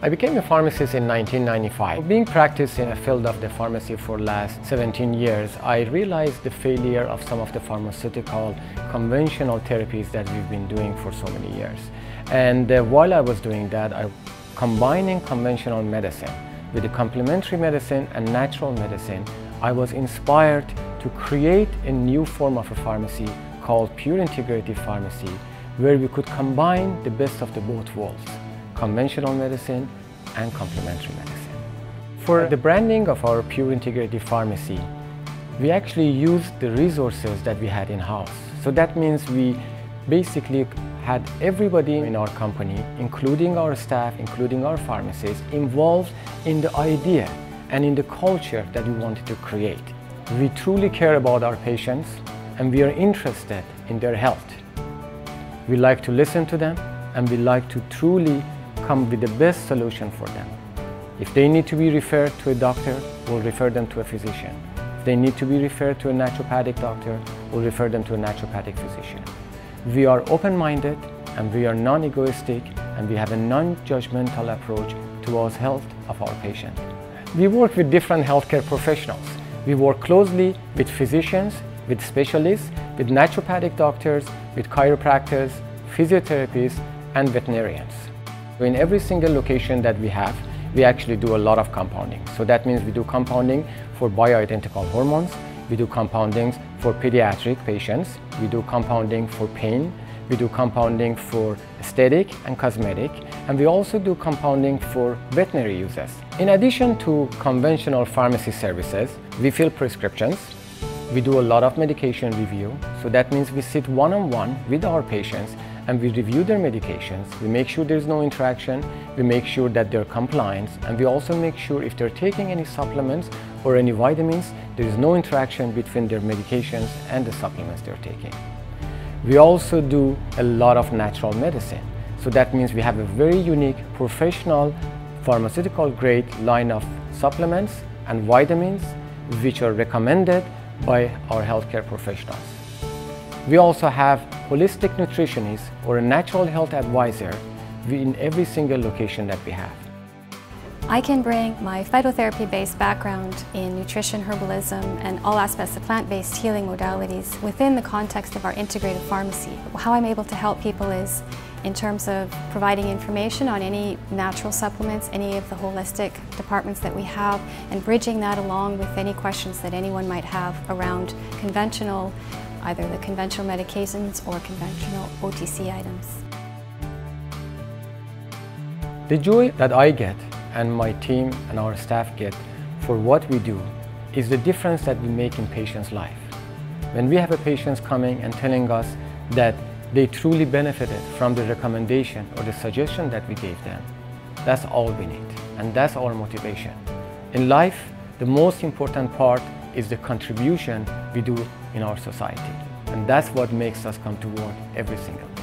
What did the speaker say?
I became a pharmacist in 1995. Being practiced in a field of the pharmacy for last 17 years, I realized the failure of some of the pharmaceutical conventional therapies that we've been doing for so many years. And uh, while I was doing that, I combining conventional medicine with the complementary medicine and natural medicine, I was inspired to create a new form of a pharmacy called Pure Integrative Pharmacy, where we could combine the best of the both worlds conventional medicine and complementary medicine. For the branding of our Pure Integrative Pharmacy, we actually used the resources that we had in-house. So that means we basically had everybody in our company, including our staff, including our pharmacists, involved in the idea and in the culture that we wanted to create. We truly care about our patients and we are interested in their health. We like to listen to them and we like to truly come with the best solution for them. If they need to be referred to a doctor, we'll refer them to a physician. If they need to be referred to a naturopathic doctor, we'll refer them to a naturopathic physician. We are open-minded and we are non-egoistic and we have a non-judgmental approach towards health of our patients. We work with different healthcare professionals. We work closely with physicians, with specialists, with naturopathic doctors, with chiropractors, physiotherapists, and veterinarians. In every single location that we have, we actually do a lot of compounding. So that means we do compounding for bioidentical hormones, we do compounding for pediatric patients, we do compounding for pain, we do compounding for aesthetic and cosmetic, and we also do compounding for veterinary uses. In addition to conventional pharmacy services, we fill prescriptions, we do a lot of medication review, so that means we sit one-on-one -on -one with our patients and we review their medications, we make sure there's no interaction, we make sure that they're compliant, and we also make sure if they're taking any supplements or any vitamins, there is no interaction between their medications and the supplements they're taking. We also do a lot of natural medicine. So that means we have a very unique professional pharmaceutical grade line of supplements and vitamins which are recommended by our healthcare professionals. We also have holistic nutritionist or a natural health advisor in every single location that we have. I can bring my phytotherapy-based background in nutrition, herbalism, and all aspects of plant-based healing modalities within the context of our integrated pharmacy. How I'm able to help people is in terms of providing information on any natural supplements, any of the holistic departments that we have, and bridging that along with any questions that anyone might have around conventional either the conventional medications or conventional OTC items. The joy that I get and my team and our staff get for what we do is the difference that we make in patients' life. When we have a patient coming and telling us that they truly benefited from the recommendation or the suggestion that we gave them, that's all we need and that's our motivation. In life, the most important part is the contribution we do in our society. And that's what makes us come to work every single